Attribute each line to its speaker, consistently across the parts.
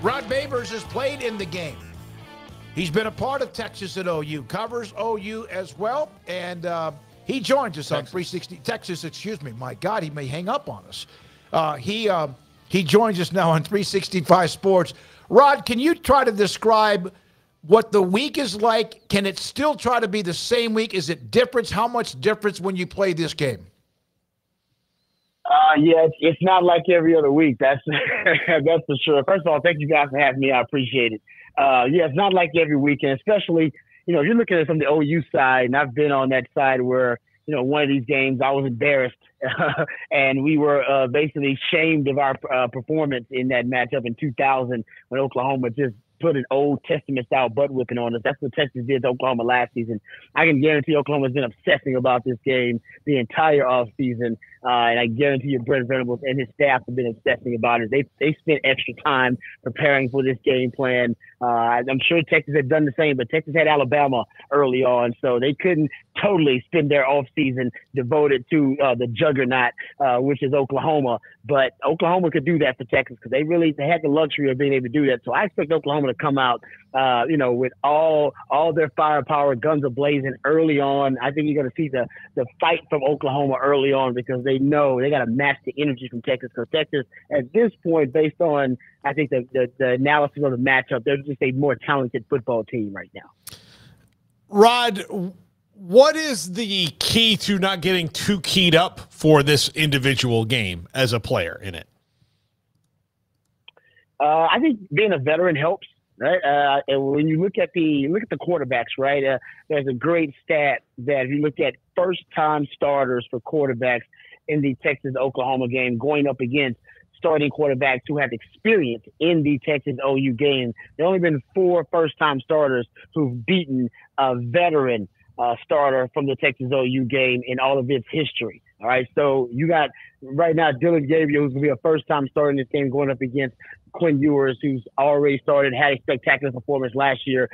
Speaker 1: Rod Babers has played in the game. He's been a part of Texas at OU, covers OU as well, and uh, he joins us Texas. on 360 Texas. Excuse me, my God, he may hang up on us. Uh, he uh, he joins us now on 365 Sports. Rod, can you try to describe what the week is like? Can it still try to be the same week? Is it difference? How much difference when you play this game?
Speaker 2: Uh, yeah, it's, not like every other week. That's that's for sure. First of all, thank you guys for having me. I appreciate it. Uh, yeah, it's not like every weekend, especially you know if you're looking at from the OU side, and I've been on that side where you know one of these games I was embarrassed, and we were uh, basically shamed of our uh, performance in that matchup in 2000 when Oklahoma just put an Old Testament style butt whipping on us. That's what Texas did to Oklahoma last season. I can guarantee Oklahoma's been obsessing about this game the entire off season. Uh, and I guarantee you, Brent Venables and his staff have been obsessing about it. They they spent extra time preparing for this game plan. Uh, I'm sure Texas had done the same, but Texas had Alabama early on, so they couldn't totally spend their off season devoted to uh, the juggernaut, uh, which is Oklahoma. But Oklahoma could do that for Texas because they really they had the luxury of being able to do that. So I expect Oklahoma to come out, uh, you know, with all all their firepower, guns are blazing early on. I think you're going to see the the fight from Oklahoma early on because they know they got to match the energy from Texas. Because Texas, at this point, based on I think the, the the analysis of the matchup, they're just a more talented football team right now.
Speaker 3: Rod, what is the key to not getting too keyed up for this individual game as a player in it?
Speaker 2: Uh, I think being a veteran helps, right? Uh, and when you look at the look at the quarterbacks, right? Uh, there's a great stat that if you look at first time starters for quarterbacks in the Texas Oklahoma game, going up against starting quarterbacks who have experience in the Texas OU game. There have only been four first time starters who've beaten a veteran uh, starter from the Texas OU game in all of its history. All right, so you got right now Dillon Gabriel, who's gonna be a first time starter in this game, going up against Quinn Ewers, who's already started, had a spectacular performance last year.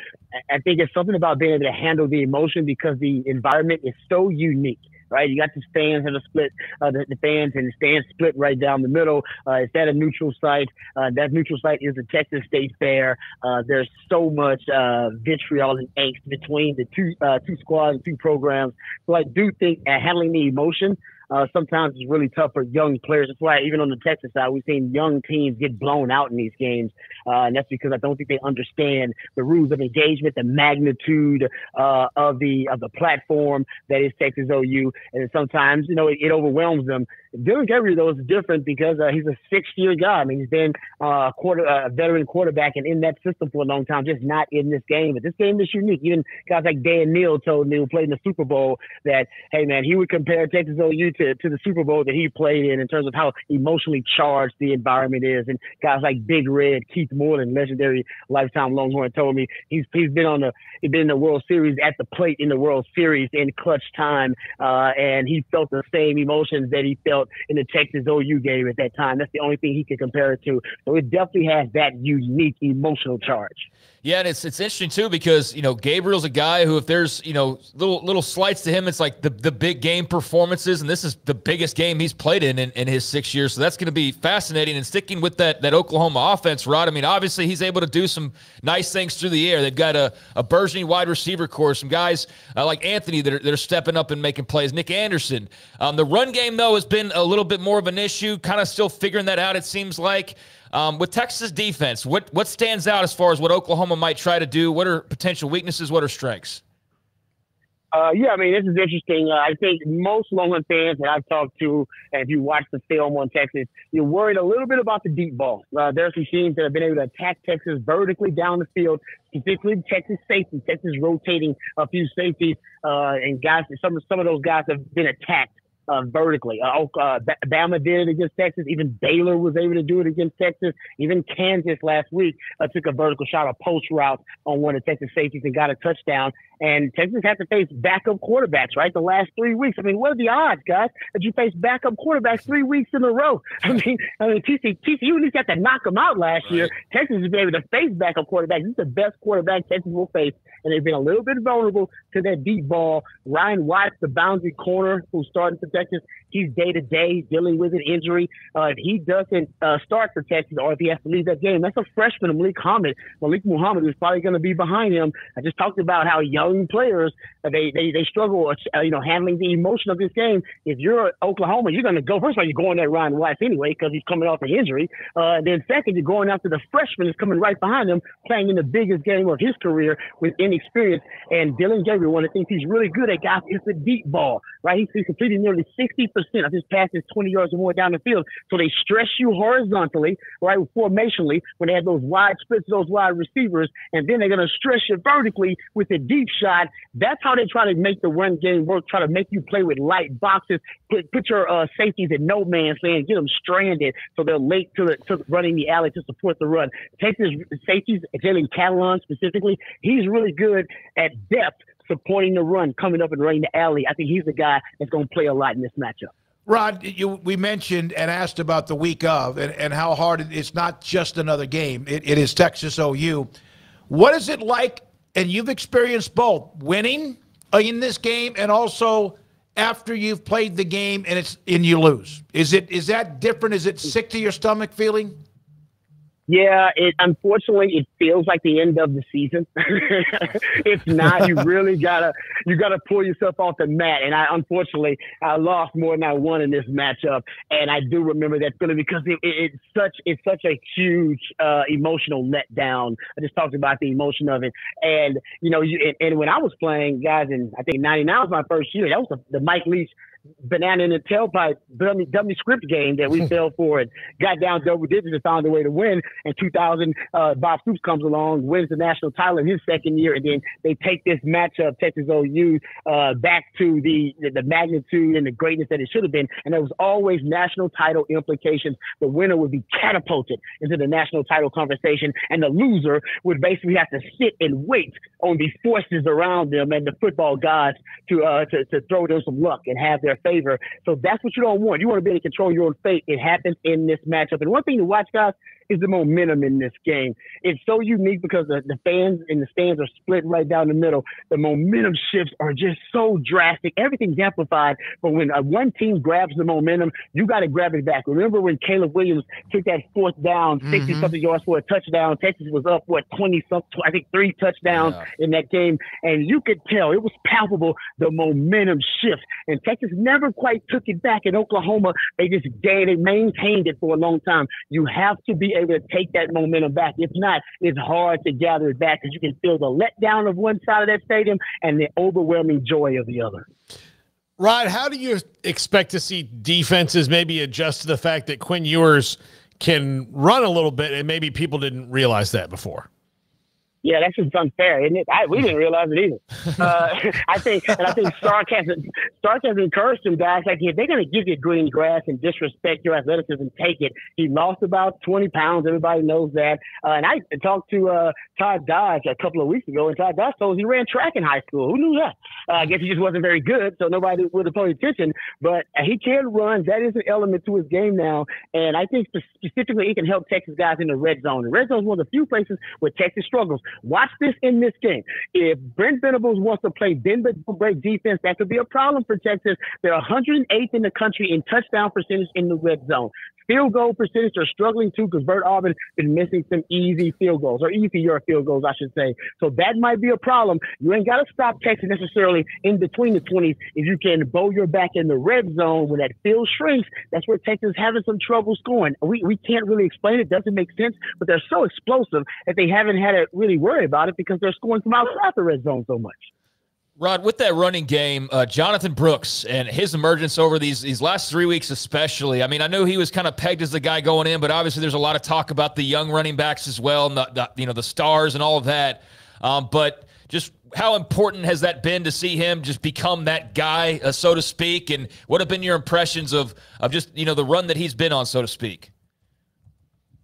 Speaker 2: I think it's something about being able to handle the emotion because the environment is so unique right? You got the fans that are split, uh, the, the, fans and the stands split right down the middle. Uh, it's at a neutral site. Uh, that neutral site is the Texas State Fair. Uh, there's so much uh, vitriol and angst between the two uh, two squads and two programs. So I do think handling the emotion uh, sometimes it's really tough for young players. That's why even on the Texas side, we've seen young teams get blown out in these games, uh, and that's because I don't think they understand the rules of engagement, the magnitude uh, of the of the platform that is Texas OU, and sometimes you know it, it overwhelms them. Dillon Gabriel though is different because uh, he's a six-year guy. I mean, he's been uh, a quarter a veteran quarterback and in that system for a long time, just not in this game. But this game is unique. Even guys like Dan Neil told me who played in the Super Bowl that, hey man, he would compare Texas OU to, to the Super Bowl that he played in in terms of how emotionally charged the environment is. And guys like Big Red, Keith Moreland, legendary lifetime Longhorn, told me he's he's been on the he's been in the World Series at the plate in the World Series in clutch time, uh, and he felt the same emotions that he felt in the Texas OU game at that time. That's the only thing he could compare it to. So it definitely has that unique emotional charge.
Speaker 4: Yeah, and it's it's interesting too because you know Gabriel's a guy who if there's you know little little slights to him, it's like the the big game performances, and this is the biggest game he's played in in, in his six years. So that's going to be fascinating. And sticking with that that Oklahoma offense, Rod. I mean, obviously he's able to do some nice things through the air. They've got a, a burgeoning wide receiver core, some guys uh, like Anthony that are, that are stepping up and making plays. Nic Anderson. Um, the run game though has been a little bit more of an issue. Kind of still figuring that out. It seems like. Um, with Texas defense, what what stands out as far as what Oklahoma might try to do? What are potential weaknesses? What are strengths?
Speaker 2: Uh, yeah, I mean, this is interesting. Uh, I think most Longhorn fans that I've talked to, and if you watch the film on Texas, you're worried a little bit about the deep ball. Uh, there are some teams that have been able to attack Texas vertically down the field, specifically Texas safety. Texas rotating a few safeties, uh, and guys, some some of those guys have been attacked uh, vertically. Uh, uh, Bama did it against Texas. Even Baylor was able to do it against Texas. Even Kansas last week uh, took a vertical shot, a post route on one of Texas safeties and got a touchdown. And Texas had to face backup quarterbacks, right? The last three weeks. I mean, what are the odds, guys, that you face backup quarterbacks three weeks in a row? I mean, I mean, TC, TCU at least got to knock them out last year. Texas has been able to face backup quarterbacks. This is the best quarterback Texas will face, and they've been a little bit vulnerable to that deep ball. Ryan Watts, the boundary corner who's starting for He's day to day dealing with an injury. Uh, if he doesn't uh, start for Texas, or if he has to leave that game, that's a freshman, Malik Muhammad. Malik Muhammad is probably going to be behind him. I just talked about how young players uh, they they, they struggle, uh, you know, handling the emotion of this game. If you're Oklahoma, you're going to go first of all, you're going at Ryan Watts anyway because he's coming off an injury. Uh, and then second, you're going after the freshman is coming right behind him, playing in the biggest game of his career with inexperience. And Dillon Gabriel, one of the things he's really good at, guys, is the deep ball. Right, he's, completing nearly 60% of his passes 20 yards or more down the field. So they stress you horizontally, right, formationally when they have those wide splits, those wide receivers, and then they're going to stress you vertically with a deep shot. That's how they try to make the run game work. Try to make you play with light boxes. Put put your uh, safeties in no man's land. Get them stranded so they're late to the to running the alley to support the run. Texas safeties, Jalen Catalon specifically, he's really good at depth supporting the run, coming up and running the alley. I think he's the guy that's going to play a lot in this matchup.
Speaker 1: Rod, you, we mentioned and asked about the week of and, and how hard it, it's not just another game. It, it is Texas OU. What is it like? And you've experienced both winning in this game and also after you've played the game and it's and you lose. Is it is that different? Is it sick to your stomach feeling?
Speaker 2: Yeah, it unfortunately it feels like the end of the season. it's not. You really gotta you gotta pull yourself off the mat. And I unfortunately I lost more than I won in this matchup. And I do remember that feeling because it, it, it's such it's such a huge uh, emotional letdown. I just talked about the emotion of it. And you know, you and, and when I was playing, guys, and I think '99 was my first year. That was the, the Mike Leach banana in the tailpipe dummy, dummy script game that we fell for and got down double digits and found a way to win. In 2000, uh, Bob Stoops comes along, wins the national title in his second year, and then they take this matchup, Texas OU, uh, back to the, the, the magnitude and the greatness that it should have been. And there was always national title implications. The winner would be catapulted into the national title conversation, and the loser would basically have to sit and wait on the forces around them and the football gods to uh, to, to throw them some luck and have their their favor. So that's what you don't want. You want to be able to control your own fate. It happens in this matchup. And one thing to watch, guys, is the momentum in this game. It's so unique because the, the fans in the stands are split right down the middle. The momentum shifts are just so drastic. Everything's amplified. But when uh, one team grabs the momentum, you got to grab it back. Remember when Caleb Williams took that fourth down, 60 mm-hmm. something yards for a touchdown? Texas was up, what, 20 something, I think three touchdowns yeah. in that game. And you could tell it was palpable the momentum shift. And Texas never quite took it back in Oklahoma. They just gained they maintained it for a long time. You have to be able to take that momentum back. If not, it's hard to gather it back because you can feel the letdown of one side of that stadium and the overwhelming joy of the other.
Speaker 3: Rod, how do you expect to see defenses maybe adjust to the fact that Quinn Ewers can run a little bit and maybe people didn't realize that before?
Speaker 2: Yeah, that's just unfair, isn't it? I, we didn't realize it either. Uh, I think, and I think Sark has Sark has encouraged him guys like if they're going to give you green grass and disrespect your athleticism, take it. He lost about twenty pounds. Everybody knows that. Uh, and I talked to uh, Todd Dodge a couple of weeks ago, and Todd Dodge told us he ran track in high school. Who knew that? Uh, I guess he just wasn't very good, so nobody would have paid attention. But he can run. That is an element to his game now, and I think specifically it can help Texas guys in the red zone. The red zone is one of the few places where Texas struggles. Watch this in this game. If Brent Venables wants to play bend but break defense, that could be a problem for Texas. They're 108th in the country in touchdown percentage in the red zone. Field goal percentage are struggling too because Bert Auburn been missing some easy field goals or easier field goals, I should say. So that might be a problem. You ain't got to stop Texas necessarily in between the 20s. If you can bow your back in the red zone when that field shrinks, that's where Texas is having some trouble scoring. We, we can't really explain it. Doesn't make sense, but they're so explosive that they haven't had to really worry about it because they're scoring from outside the red zone so much.
Speaker 4: Rod, with that running game, uh, Jonathan Brooks and his emergence over these these last three weeks, especially. I mean, I know he was kind of pegged as the guy going in, but obviously there's a lot of talk about the young running backs as well, and the, the you know the stars and all of that. Um, but just how important has that been to see him just become that guy, uh, so to speak? And what have been your impressions of of just you know the run that he's been on, so to speak?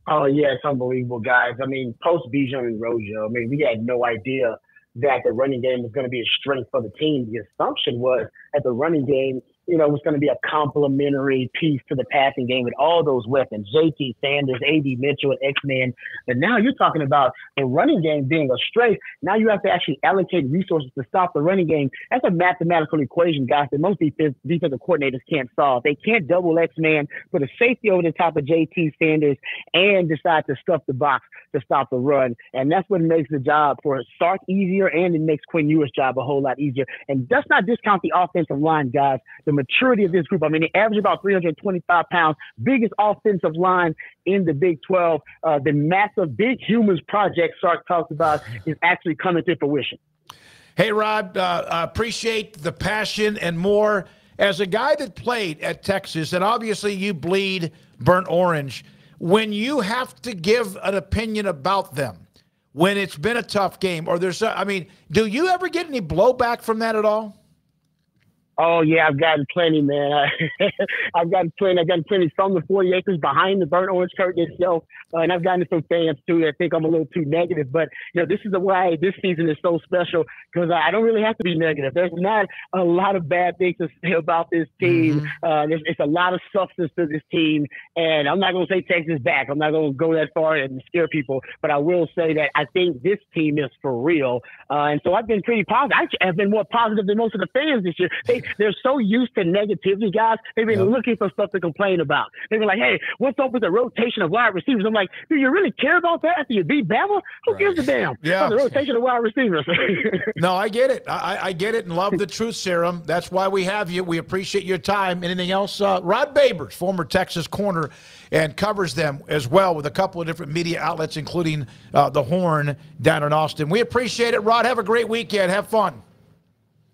Speaker 2: Oh yeah, it's unbelievable, guys. I mean, post Bijan and Rojo, I mean, we had no idea that the running game was going to be a strength for the team. The assumption was that the running game you know, was going to be a complementary piece to the passing game with all those weapons, JT Sanders, AD Mitchell, and X-Men. But now you're talking about a running game being a strength. Now you have to actually allocate resources to stop the running game. That's a mathematical equation, guys, that most defense, defensive coordinators can't solve. They can't double X-Man, put a safety over the top of JT Sanders, and decide to stuff the box to stop the run. And that's what makes the job for Sark easier, and it makes Quinn Ewers' job a whole lot easier. And does not discount the offensive line, guys. The maturity of this group. I mean, they average about 325 pounds, biggest offensive line in the Big 12. Uh, the massive Big Humans project Sark talks about is actually coming to fruition.
Speaker 1: Hey, Rod, uh, appreciate the passion and more. As a guy that played at Texas, and obviously you bleed burnt orange, when you have to give an opinion about them, when it's been a tough game, or there's, I mean, do you ever get any blowback from that at all?
Speaker 2: Oh yeah, I've gotten plenty, man. I've gotten plenty. I've gotten plenty from the 40 acres behind the burnt orange curtain itself, uh, and I've gotten some fans too that think I'm a little too negative. But you know, this is the why this season is so special because I don't really have to be negative. There's not a lot of bad things to say about this team. Mm-hmm. Uh, there's it's a lot of substance to this team, and I'm not going to say Texas back. I'm not going to go that far and scare people, but I will say that I think this team is for real. Uh, and so I've been pretty positive. I have been more positive than most of the fans this year. They they're so used to negativity, guys. They've been yep. looking for stuff to complain about. They've been like, hey, what's up with the rotation of wide receivers? I'm like, do you really care about that after you beat Bama? Who right. gives a damn?
Speaker 1: Yeah.
Speaker 2: the rotation of wide receivers.
Speaker 1: no, I get it. I, I, get it and love the truth serum. That's why we have you. We appreciate your time. Anything else? Uh, Rod Babers, former Texas corner, and covers them as well with a couple of different media outlets, including uh, The Horn down in Austin. We appreciate it, Rod. Have a great weekend. Have fun.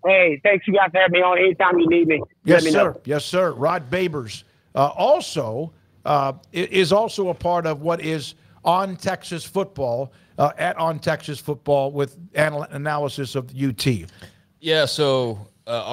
Speaker 2: Hey, thanks you guys for having me on anytime you need me.
Speaker 1: Yes,
Speaker 2: me
Speaker 1: sir.
Speaker 2: Know.
Speaker 1: Yes, sir. Rod Babers uh, also uh, is also a part of what is on Texas football uh, at on Texas football with anal- analysis of UT.
Speaker 4: Yeah. So uh,